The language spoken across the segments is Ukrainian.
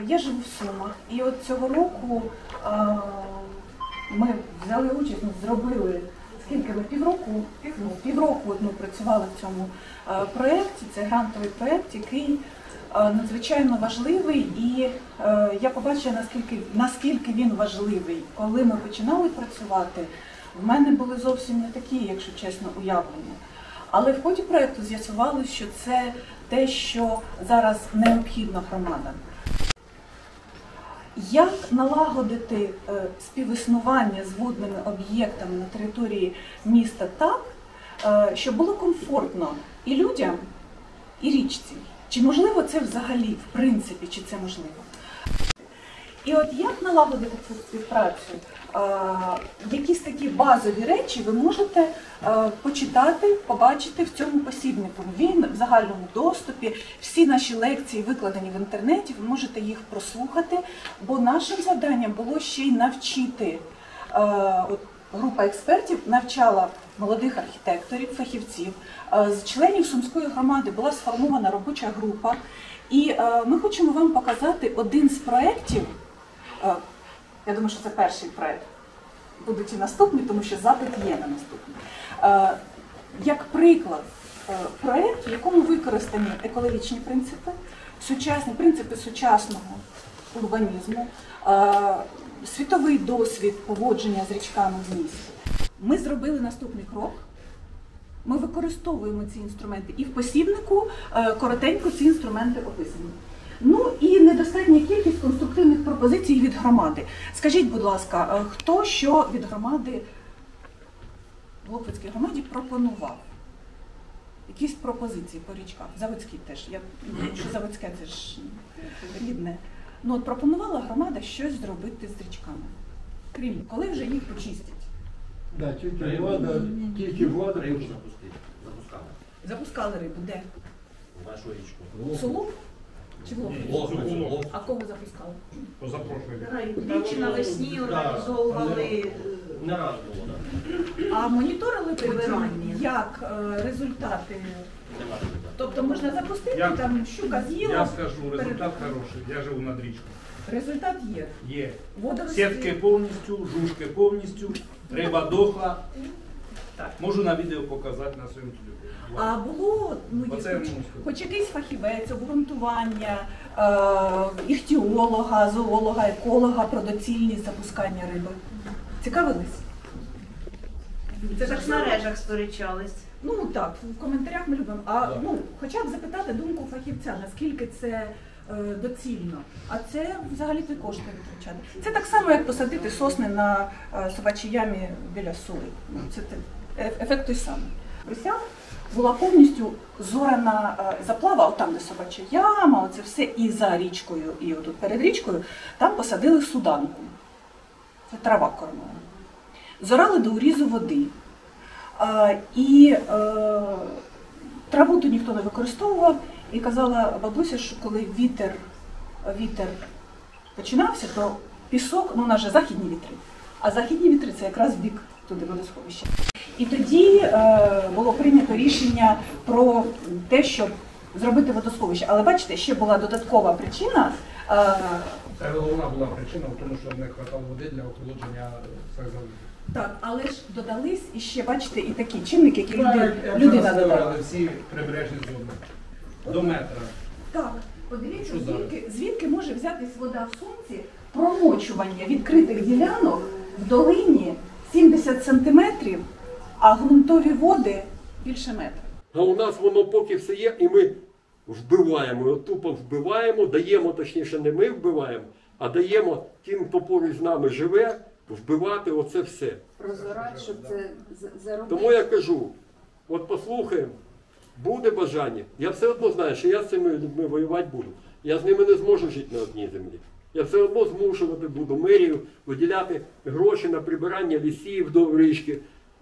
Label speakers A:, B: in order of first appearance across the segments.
A: Я живу в Сумах, і от цього року е, ми взяли участь, ми зробили скільки ми півроку, ну, півроку ми працювали в цьому е, проєкті. Це грантовий проєкт, який е, надзвичайно важливий, і е, я побачила наскільки наскільки він важливий. Коли ми починали працювати, в мене були зовсім не такі, якщо чесно, уявлення. Але в ході проєкту з'ясувалося, що це те, що зараз необхідно громадам. Як налагодити е, співіснування з водними об'єктами на території міста так, е, щоб було комфортно і людям, і річці? Чи можливо це взагалі, в принципі, чи це можливо? І от як налагодити цю співпрацю? Якісь такі базові речі ви можете е, почитати, побачити в цьому посібнику. Він в загальному доступі. Всі наші лекції викладені в інтернеті, ви можете їх прослухати, бо нашим завданням було ще й навчити. е, от Група експертів навчала молодих архітекторів, фахівців. Е, З членів Сумської громади була сформована робоча група. І ми хочемо вам показати один з проєктів. Я думаю, що це перший проєкт. Будуть і наступні, тому що запит є на наступний. Е, Як приклад, е, проєкт, в якому використані екологічні принципи, сучасні принципи сучасного урбанізму, е, світовий досвід поводження з річками в місті. Ми зробили наступний крок. Ми використовуємо ці інструменти і в посібнику коротенько ці інструменти описані. Ну і недостатня кількість конструктивних пропозицій від громади. Скажіть, будь ласка, е, хто що від громади в Лопецькій громаді пропонував? Якісь пропозиції по річках, заводські теж. Я думаю, що заводське це ж рідне. Ну от пропонувала громада щось зробити з річками. Крім коли вже їх почистять.
B: Да, тільки влада, тільки влада.
C: Рибу запустити. Запускали.
A: Запускали рибу, де?
C: В нашу річку.
A: Солу? Чи. А кого запускали?
D: Запрошую. Двічі навесні організовували
C: Не раз було, так.
A: А моніторили потім,
D: Прибирання.
A: як е, результати?
C: Нема результату.
A: Тобто можна запустити,
E: Я-
A: там щука з'їла.
E: Я скажу, результат хороший. Я живу над річкою.
A: Результат є.
E: Є
A: Водорості.
E: сітки повністю, жужки повністю, риба дохла.
A: Так.
E: Можу на відео показати на своєму телефоні.
A: А було ну,
E: Оце,
A: хоч, хоч якийсь фахівець, обґрунтування, е, іхтіолога, зоолога, еколога про доцільність запускання риби. Цікавились? Це так
D: в мережах сперечались.
A: Ну так, в коментарях ми любимо. А ну, хоча б запитати думку фахівця, наскільки це е, доцільно. А це взагалі ти кошти витрачати. Це так само, як посадити сосни на е, собачій ямі біля соли. Ну, це ефект той самий. Присяг була повністю зорана е, заплава, от там, де собача яма, оце все і за річкою, і отут перед річкою, там посадили суданку. Це трава кормова. Зорали до урізу води. А, і е, траву то ніхто не використовував. І казала бабуся, що коли вітер, вітер починався, то пісок, ну у нас же західні вітри, а західні вітри це якраз бік туди водосховища. І тоді е, було прийнято рішення про те, щоб зробити водосховище. Але бачите, ще була додаткова причина. Е,
E: Це головна була причина, в тому що не вистачало води для охолодження цих заводів.
A: так, але ж додались і ще, бачите, і такі чинники, які люди, людина додала.
E: всі прибережні зони. До метра.
A: Так, подивіться,
E: Що зараз?
A: звідки, звідки може взятись вода в сумці промочування відкритих ділянок в долині 70 сантиметрів, а ґрунтові води більше метра.
B: А у нас воно поки все є, і ми вбиваємо, його тупо вбиваємо, даємо, точніше, не ми вбиваємо, а даємо тим, хто поруч з нами живе, вбивати оце все.
F: розорати, щоб це з- заробити.
B: Тому я кажу, от послухаємо, буде бажання. Я все одно знаю, що я з цими людьми воювати буду. Я з ними не зможу жити на одній землі. Я все одно змушувати буду мерію виділяти гроші на прибирання лісів до річки, е,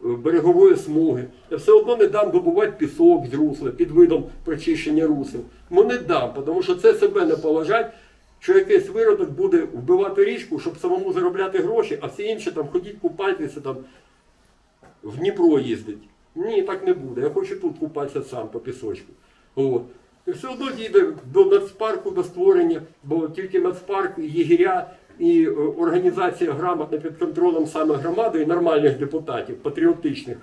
B: берегової смуги. Я все одно не дам добувати пісок з русла під видом прочищення русел. Ну не дам, тому що це себе не поважать, що якийсь виродок буде вбивати річку, щоб самому заробляти гроші, а всі інші там ходіть купайтеся там в Дніпро їздить. Ні, так не буде. Я хочу тут купатися сам по пісочку. От. І все одно дійде до нацпарку, до створення, бо тільки нацпарк, і єгеря і е, організація грамотна під контролем саме громади і нормальних депутатів, патріотичних,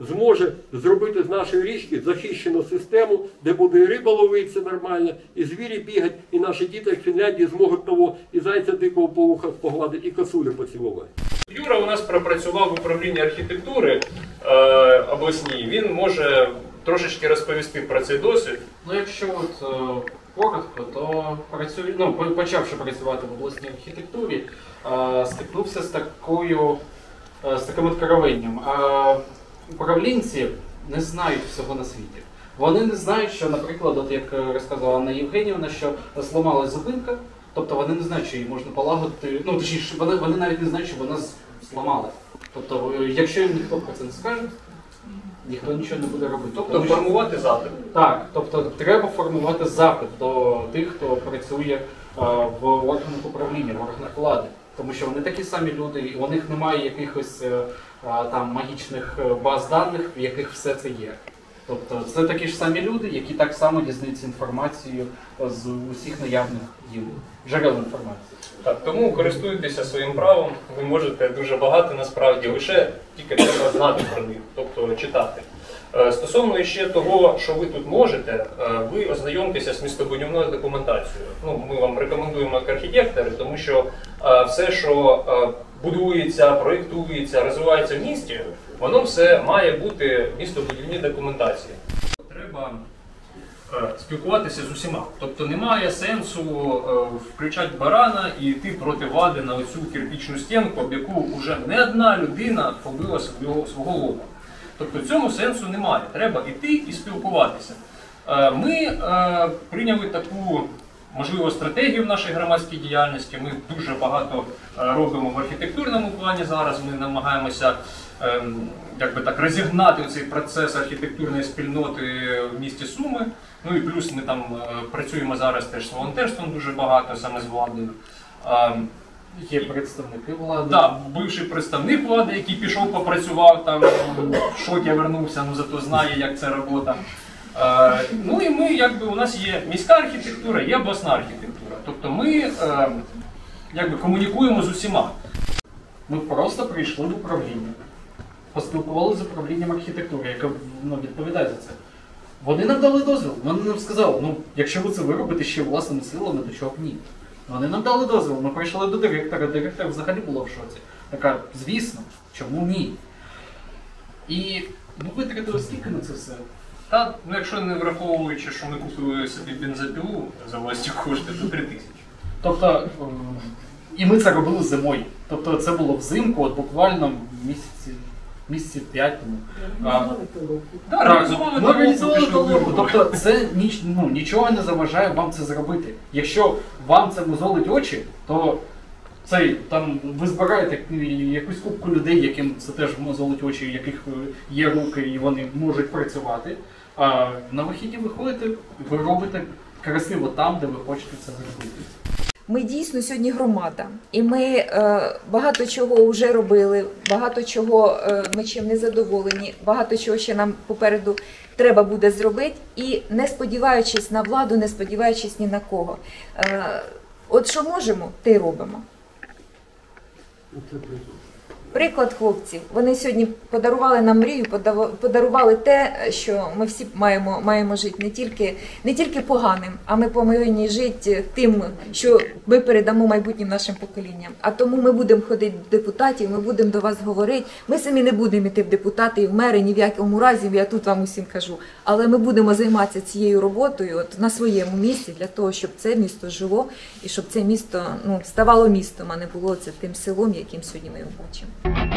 B: зможе зробити з нашої річки захищену систему, де буде і риба ловитися нормально, і звірі бігати, і наші діти, в Фінляндії, зможуть того і зайця дикого по вухах погладити, і косулю поцілувати.
G: Юра у нас пропрацював в управлінні архітектури е, обласній. Він може трошечки розповісти про цей досвід.
H: Ну, якщо от е, коротко, то працюю, ну, почавши працювати в обласній архітектурі, е, стикнувся з такою е, з таким откровенням. Е, управлінці не знають всього на світі. Вони не знають, що, наприклад, от як розказала Анна Євгенівна, що зламалась зупинка, тобто вони не знають, що її можна полагодити. Ну, точніше, вони, вони навіть не знають, що вона зламалась. Тобто, е, якщо їм ніхто про це не скаже, ніхто нічого не буде робити.
G: Тобто формувати запит.
H: Так, тобто треба формувати запит до тих, хто працює е, в органах управління, в органах влади. Тому що вони такі самі люди, і у них немає якихось е, е, там магічних е, баз даних, в яких все це є. Тобто це такі ж самі люди, які так само дізнаються інформацію з усіх наявних джерел інформації.
G: Так, тому користуйтеся своїм правом. Ви можете дуже багато насправді лише тільки треба знати про них, тобто читати. Е, Стосовно ще того, що ви тут можете, е, ви ознайомтеся з містобудівною документацією. Ну, ми вам рекомендуємо як архітектори, тому що е, все, що е, будується, проєктується, розвивається в місті, воно все має бути в містобудівній документації. Треба е, спілкуватися з усіма. Тобто немає сенсу е, включати барана і йти проти влади на оцю кирпічну стінку, об яку вже не одна людина побила свого, свого лоба. Тобто цьому сенсу немає. Треба йти і спілкуватися. Е, Ми прийняли таку можливо стратегію в нашій громадській діяльності. Ми дуже багато е, робимо в архітектурному плані зараз. Ми намагаємося ем, як би так розігнати цей процес архітектурної спільноти в місті Суми. Ну і плюс ми там е, працюємо зараз теж з волонтерством дуже багато, саме з владою. Ем,
H: Є представники влади.
G: Да, бивший представник влади, який пішов, попрацював там, в шокі вернувся, ну зато знає, як це робота. Е, ну і ми, якби у нас є міська архітектура, є обласна архітектура. Тобто ми е, якби комунікуємо з усіма.
H: Ми просто прийшли в управління, поспілкувалися з управлінням архітектури, яке ну, відповідає за це. Вони нам дали дозвіл. Вони нам сказали, ну, якщо ви це виробите ще власними силами, то чого б ні. Вони нам дали дозвіл. Ми прийшли до директора. Директор взагалі була в шоці. Така, звісно, чому ні? І ми витратили скільки на це все?
G: Та, ну якщо не враховуючи, що ми купили собі бензопілу за власні кошти, то 3 тисячі.
H: Тобто, ем, і ми це робили зимою. Тобто це було взимку, от буквально місяці, місяці 5 тому. А,
G: Да,
H: ми
G: толоку.
H: Тобто це ніч, ну, нічого не заважає вам це зробити. Якщо вам це мозолить очі, то цей, там, ви збираєте якусь кубку людей, яким це теж мозолить очі, у яких е, є руки і вони можуть працювати. А на вихідні ви ходите, ви робите красиво там, де ви хочете це зробити.
I: Ми дійсно сьогодні громада, і ми е, багато чого вже робили, багато чого е, ми чим не задоволені, багато чого ще нам попереду треба буде зробити, і не сподіваючись на владу, не сподіваючись ні на кого. Е, от що можемо, те й робимо. It's a privilege. Приклад хлопців. Вони сьогодні подарували нам мрію, подарували те, що ми всі маємо, маємо жити не тільки, не тільки поганим, а ми повинні жити тим, що ми передамо майбутнім нашим поколінням. А тому ми будемо ходити до депутатів, ми будемо до вас говорити. Ми самі не будемо йти в депутати і в мери ні в якому разі, я тут вам усім кажу. Але ми будемо займатися цією роботою от, на своєму місці для того, щоб це місто жило і щоб це місто ну, ставало містом, а не було це тим селом, яким сьогодні ми його бачимо. Thank you.